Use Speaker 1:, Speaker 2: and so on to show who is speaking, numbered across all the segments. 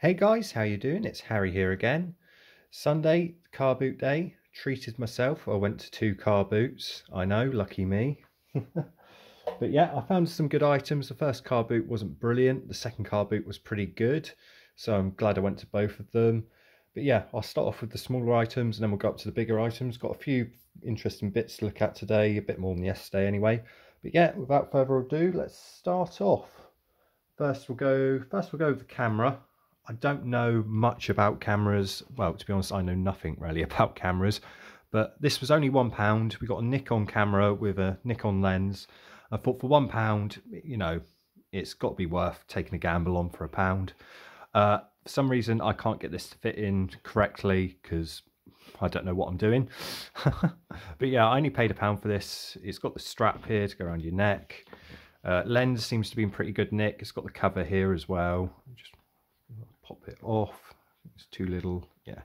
Speaker 1: Hey guys, how you doing? It's Harry here again. Sunday, car boot day. Treated myself. I went to two car boots. I know, lucky me. but yeah, I found some good items. The first car boot wasn't brilliant. The second car boot was pretty good. So I'm glad I went to both of them. But yeah, I'll start off with the smaller items and then we'll go up to the bigger items. Got a few interesting bits to look at today, a bit more than yesterday anyway. But yeah, without further ado, let's start off. First we'll go first we'll go with the camera. I don't know much about cameras. Well, to be honest, I know nothing really about cameras. But this was only one pound. We got a Nikon camera with a Nikon lens. I thought for one pound, you know, it's got to be worth taking a gamble on for a pound. Uh, for some reason, I can't get this to fit in correctly because I don't know what I'm doing. but yeah, I only paid a pound for this. It's got the strap here to go around your neck. Uh, lens seems to be in pretty good nick. It's got the cover here as well. Just pop it off. It's too little. Yeah.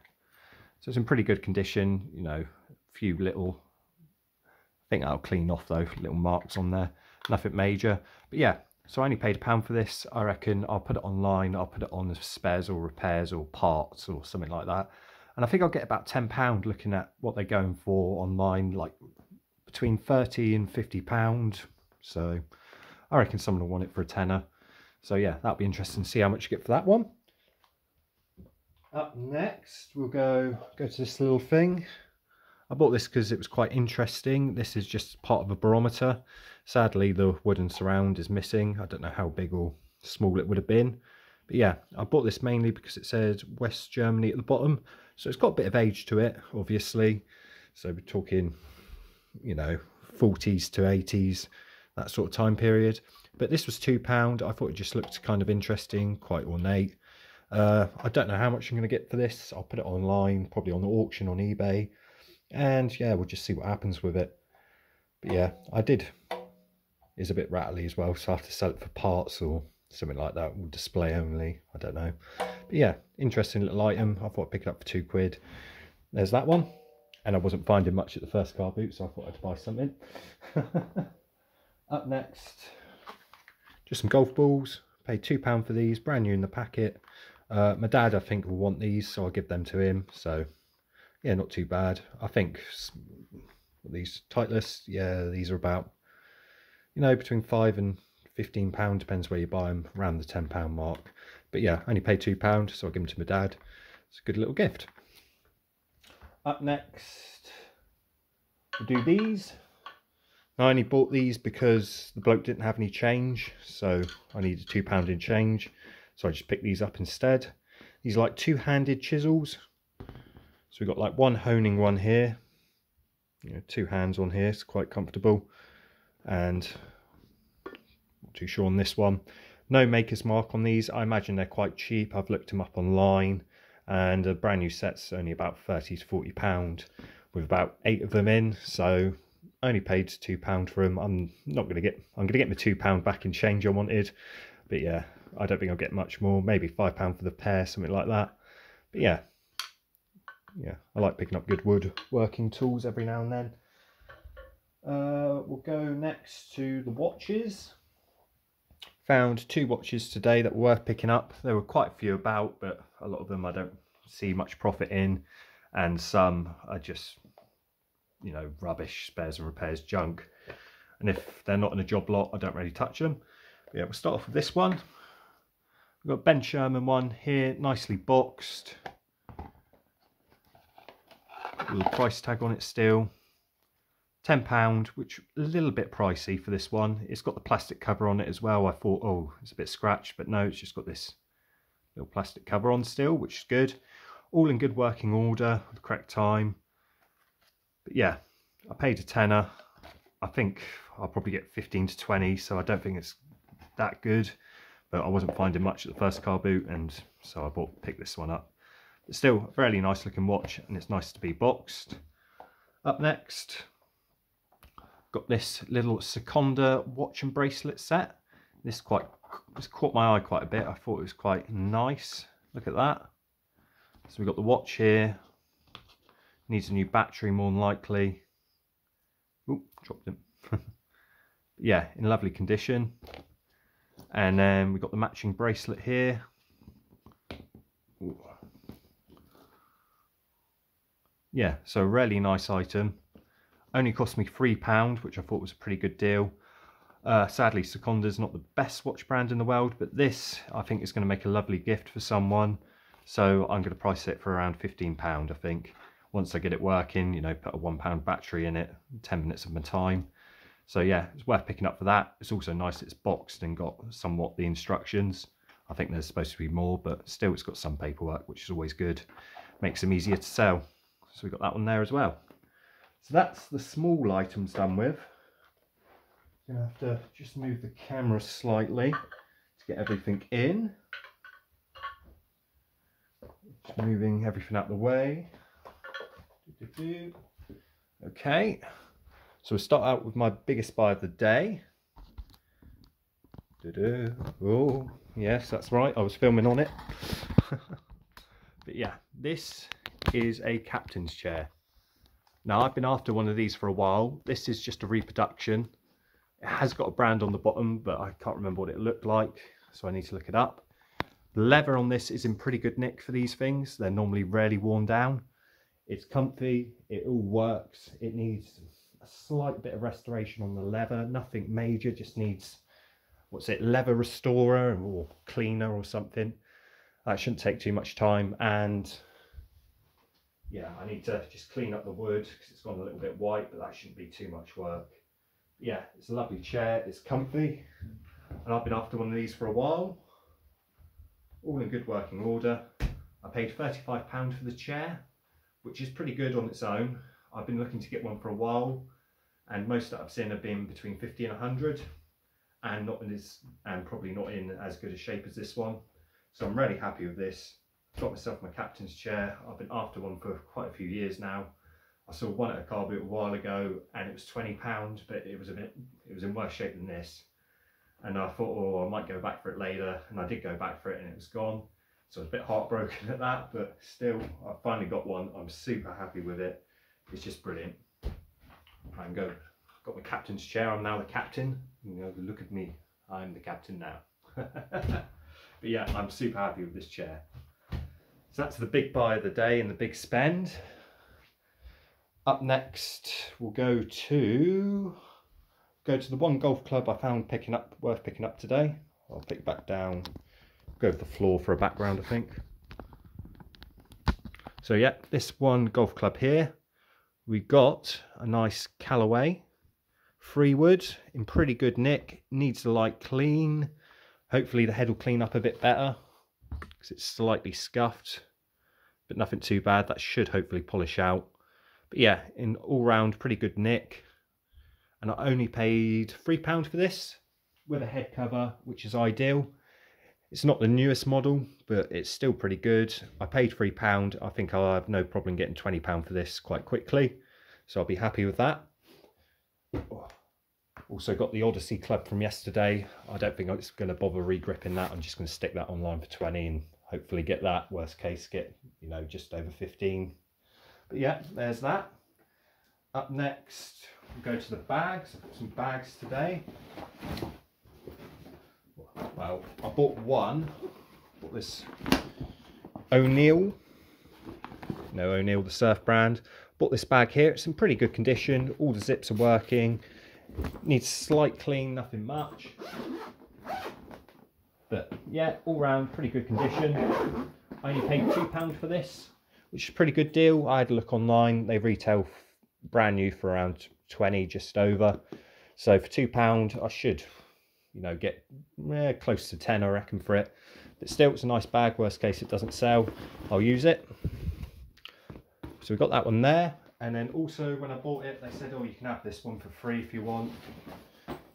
Speaker 1: So it's in pretty good condition. You know, a few little, I think I'll clean off though, little marks on there. Nothing major. But yeah, so I only paid a pound for this. I reckon I'll put it online. I'll put it on the spares or repairs or parts or something like that and I think I'll get about £10 looking at what they're going for online, like between 30 and £50. So I reckon someone will want it for a tenner. So yeah, that'll be interesting to see how much you get for that one. Up next, we'll go, go to this little thing. I bought this because it was quite interesting. This is just part of a barometer. Sadly, the wooden surround is missing. I don't know how big or small it would have been. But yeah, I bought this mainly because it says West Germany at the bottom. So it's got a bit of age to it, obviously. So we're talking, you know, 40s to 80s, that sort of time period. But this was £2. I thought it just looked kind of interesting, quite ornate. Uh, I don't know how much I'm going to get for this. I'll put it online, probably on the auction on eBay. And yeah, we'll just see what happens with it. But yeah, I did. Is a bit rattly as well, so I have to sell it for parts or something like that, or display only. I don't know. But yeah, interesting little item. I thought I'd pick it up for two quid. There's that one. And I wasn't finding much at the first car boot, so I thought I'd buy something. Up next, just some golf balls. Paid £2 for these, brand new in the packet. Uh, my dad, I think, will want these, so I'll give them to him. So, yeah, not too bad. I think these Titleist, yeah, these are about, you know, between 5 and £15, depends where you buy them, around the £10 mark. But yeah, I only paid £2, so I'll give them to my dad. It's a good little gift. Up next, we'll do these. I only bought these because the bloke didn't have any change, so I needed £2 in change. So I just picked these up instead. These are like two-handed chisels. So we've got like one honing one here. You know, two hands on here, it's quite comfortable. And not too sure on this one. No maker's mark on these. I imagine they're quite cheap. I've looked them up online and a brand new set's only about 30 to 40 pound with about eight of them in. So only paid two pound for them. I'm not going to get, I'm going to get my two pound back in change I wanted. But yeah, I don't think I'll get much more. Maybe five pound for the pair, something like that. But yeah, yeah, I like picking up good wood working tools every now and then. Uh, we'll go next to the watches. Found two watches today that were worth picking up. There were quite a few about, but a lot of them I don't see much profit in. And some are just, you know, rubbish, spares and repairs junk. And if they're not in a job lot, I don't really touch them. But yeah, we'll start off with this one. We've got Ben Sherman one here, nicely boxed. Little price tag on it still. £10, which a little bit pricey for this one. It's got the plastic cover on it as well. I thought, oh, it's a bit scratched, but no, it's just got this little plastic cover on still, which is good. All in good working order, the correct time. But yeah, I paid a tenner. I think I'll probably get 15 to 20, so I don't think it's that good. But I wasn't finding much at the first car boot, and so I bought picked this one up. But still, a fairly nice looking watch, and it's nice to be boxed. Up next, Got this little Sekonda watch and bracelet set. This quite this caught my eye quite a bit. I thought it was quite nice. Look at that. So we've got the watch here. Needs a new battery more than likely. Oop, dropped it. yeah, in lovely condition. And then we've got the matching bracelet here. Ooh. Yeah, so really nice item. Only cost me £3, which I thought was a pretty good deal. Uh, sadly, Sekonda's not the best watch brand in the world, but this I think is going to make a lovely gift for someone. So I'm going to price it for around £15, I think. Once I get it working, you know, put a one pound battery in it, 10 minutes of my time. So yeah, it's worth picking up for that. It's also nice it's boxed and got somewhat the instructions. I think there's supposed to be more, but still it's got some paperwork, which is always good. Makes them easier to sell. So we've got that one there as well. So that's the small items done with. Gonna have to just move the camera slightly to get everything in. Just moving everything out the way. Okay, so we'll start out with my biggest buy of the day. Oh, yes, that's right. I was filming on it. but yeah, this is a captain's chair. Now, I've been after one of these for a while. This is just a reproduction. It has got a brand on the bottom, but I can't remember what it looked like, so I need to look it up. The leather on this is in pretty good nick for these things. They're normally rarely worn down. It's comfy, it all works. It needs a slight bit of restoration on the leather, nothing major, just needs, what's it, leather restorer or cleaner or something. That shouldn't take too much time and yeah, I need to just clean up the wood because it's gone a little bit white, but that shouldn't be too much work. Yeah, it's a lovely chair, it's comfy, and I've been after one of these for a while. All in good working order. I paid £35 for the chair, which is pretty good on its own. I've been looking to get one for a while, and most that I've seen have been between 50 and 100, and not in this, and probably not in as good a shape as this one. So I'm really happy with this got myself my captain's chair. I've been after one for quite a few years now. I saw one at a car boot a while ago and it was £20, but it was a bit, it was in worse shape than this. And I thought, oh, I might go back for it later. And I did go back for it and it was gone. So I was a bit heartbroken at that, but still, I finally got one. I'm super happy with it. It's just brilliant. I'm go. Got my captain's chair. I'm now the captain. You know, look at me. I'm the captain now. but yeah, I'm super happy with this chair. So that's the big buy of the day and the big spend. Up next, we'll go to go to the one golf club I found picking up worth picking up today. I'll pick back down, go to the floor for a background, I think. So yeah, this one golf club here, we got a nice Callaway Freewood in pretty good nick. Needs the light clean. Hopefully the head will clean up a bit better because it's slightly scuffed, but nothing too bad. That should hopefully polish out. But yeah, in all round, pretty good nick. And I only paid £3 for this with a head cover, which is ideal. It's not the newest model, but it's still pretty good. I paid £3. I think I'll have no problem getting £20 for this quite quickly. So I'll be happy with that. Also got the Odyssey Club from yesterday. I don't think I'm going to bother regripping that. I'm just going to stick that online for 20 and hopefully get that. Worst case, get, you know, just over 15. But yeah, there's that. Up next, we'll go to the bags. I've got some bags today. Well, I bought one. Bought this O'Neill. No, O'Neill, the surf brand. Bought this bag here. It's in pretty good condition. All the zips are working. Needs slight clean, nothing much. But yeah, all round pretty good condition. I only paid £2 for this, which is a pretty good deal. I had a look online. They retail brand new for around 20, just over. So for £2, I should, you know, get eh, close to 10, I reckon, for it. But still, it's a nice bag. Worst case, it doesn't sell. I'll use it. So we've got that one there. And then also when I bought it, they said, oh, you can have this one for free if you want.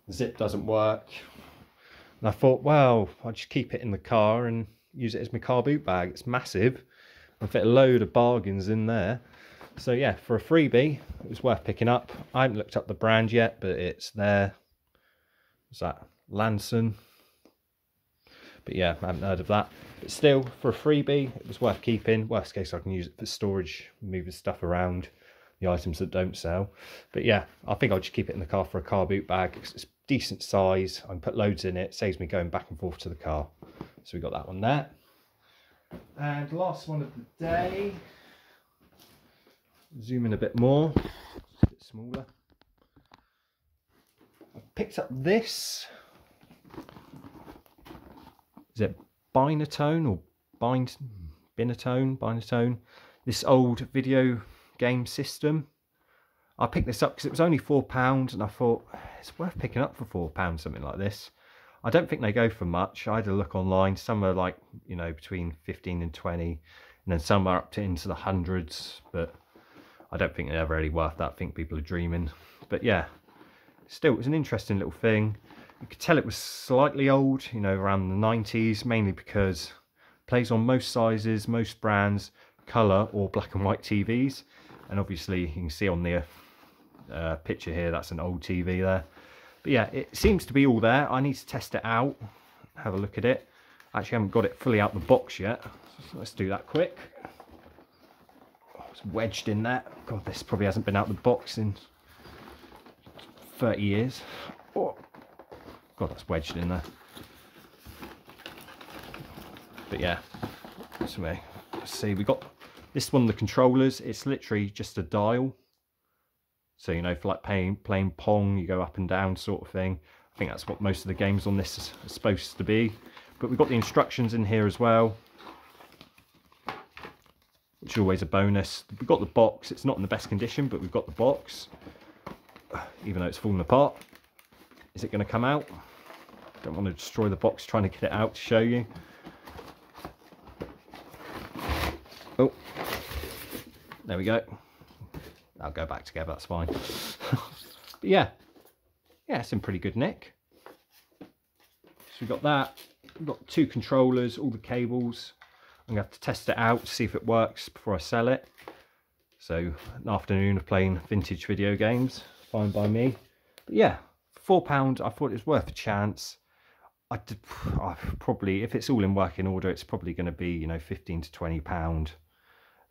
Speaker 1: The zip doesn't work. And I thought, well, I'll just keep it in the car and use it as my car boot bag. It's massive. I fit a load of bargains in there. So yeah, for a freebie, it was worth picking up. I haven't looked up the brand yet, but it's there. What's that? Lanson. But yeah, I haven't heard of that. But still, for a freebie, it was worth keeping. Worst case, I can use it for storage, moving stuff around, the items that don't sell. But yeah, I think I'll just keep it in the car for a car boot bag. It's decent size. I can put loads in it. Saves me going back and forth to the car. So we got that one there. And last one of the day. Zoom in a bit more, a bit smaller. I picked up this. Is it Binatone or Bind Binatone? Binatone. This old video game system. I picked this up because it was only four pounds, and I thought it's worth picking up for four pounds, something like this. I don't think they go for much. I had a look online. Some are like you know between fifteen and twenty, and then some are up to into the hundreds. But I don't think they're really worth that. I think people are dreaming. But yeah, still, it was an interesting little thing. You could tell it was slightly old, you know, around the 90s, mainly because plays on most sizes, most brands, colour or black and white TVs. And obviously you can see on the uh, picture here, that's an old TV there. But yeah, it seems to be all there. I need to test it out, have a look at it. I actually haven't got it fully out the box yet. So let's do that quick. Oh, it's wedged in there. God, this probably hasn't been out the box in 30 years. Oh, God, that's wedged in there. But yeah, so let's see, we got this one, the controllers, it's literally just a dial. So, you know, for like playing, playing Pong, you go up and down sort of thing. I think that's what most of the games on this are supposed to be. But we've got the instructions in here as well. Which is always a bonus. We've got the box. It's not in the best condition, but we've got the box. Even though it's falling apart. Is it going to come out? Don't want to destroy the box trying to get it out to show you. Oh, there we go. I'll go back together, that's fine. but yeah, yeah, it's in pretty good nick. So we've got that. We've got two controllers, all the cables. I'm to have to test it out, see if it works before I sell it. So an afternoon of playing vintage video games, fine by me. But yeah, £4, I thought it was worth a chance. I probably, if it's all in working order, it's probably going to be, you know, 15 to 20 pound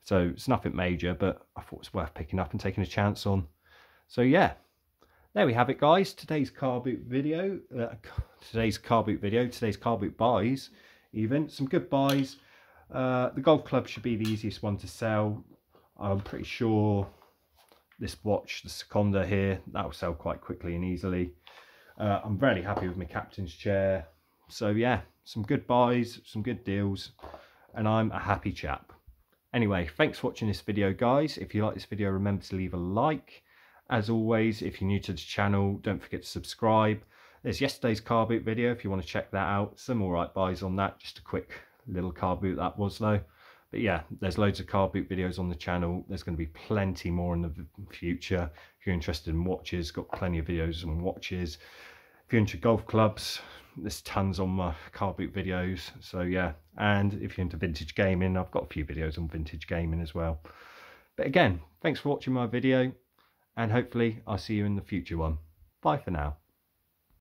Speaker 1: so it's nothing major, but I thought it's worth picking up and taking a chance on. So yeah, there we have it guys. Today's car boot video, uh, today's car boot video, today's car boot buys even. Some good buys. Uh, the golf club should be the easiest one to sell. I'm pretty sure this watch, the Sekonda here, that will sell quite quickly and easily. Uh, I'm very happy with my captain's chair. So yeah, some good buys, some good deals, and I'm a happy chap. Anyway, thanks for watching this video, guys. If you like this video, remember to leave a like. As always, if you're new to the channel, don't forget to subscribe. There's yesterday's car boot video if you want to check that out. Some alright buys on that. Just a quick little car boot that was though. But yeah, there's loads of car boot videos on the channel. There's going to be plenty more in the future. If you're interested in watches, got plenty of videos on watches. If you're into golf clubs, there's tons on my car boot videos so yeah and if you're into vintage gaming I've got a few videos on vintage gaming as well but again thanks for watching my video and hopefully I'll see you in the future one bye for now